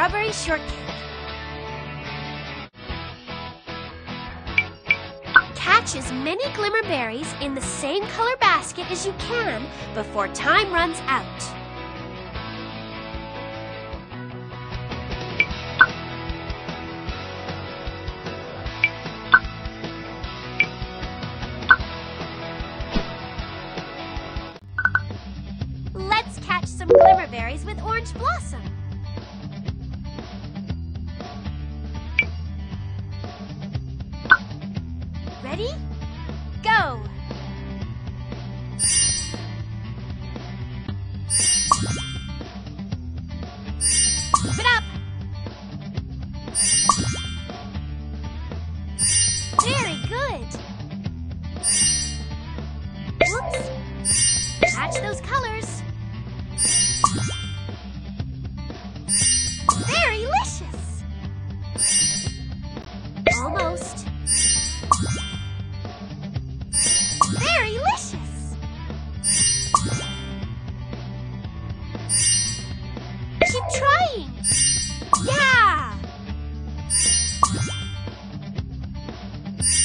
strawberry shortcake. Catch as many glimmer berries in the same color basket as you can before time runs out. Let's catch some glimmer berries with orange blossom. Almost. Very licious! Keep trying! Yeah!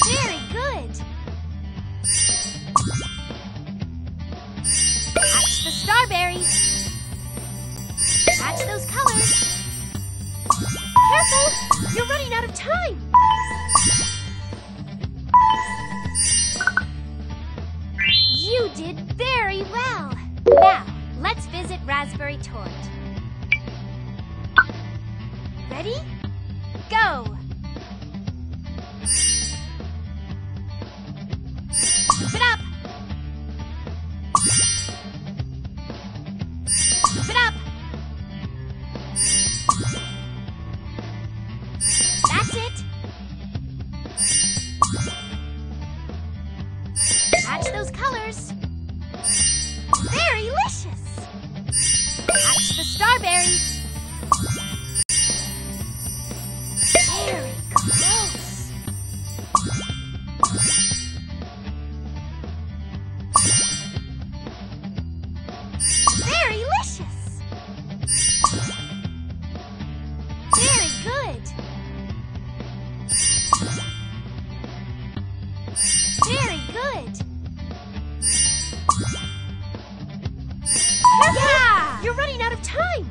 Very good! Catch the starberries! Catch those colors! Careful! You're running out of time! You did very well! Now, let's visit Raspberry Torte. Ready? Go! Those colors! Very licious! Catch the starberries! Yeah! You're running out of time!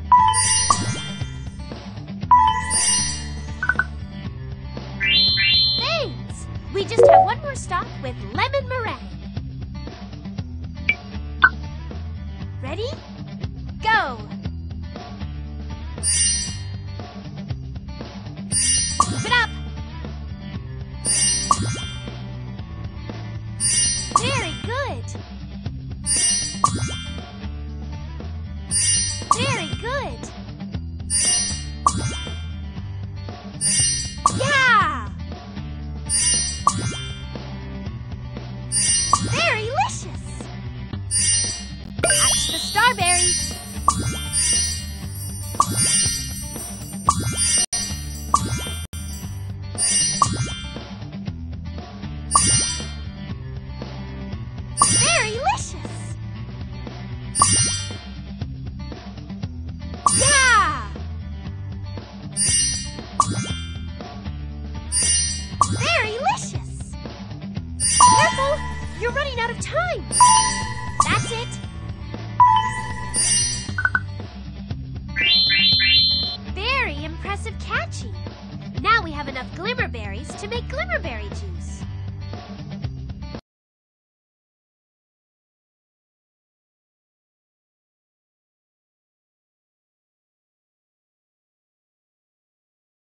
Thanks! We just have one more stop with lemon meringue. Ready? You're running out of time! That's it! Very impressive catching! Now we have enough glimmerberries to make glimmerberry juice.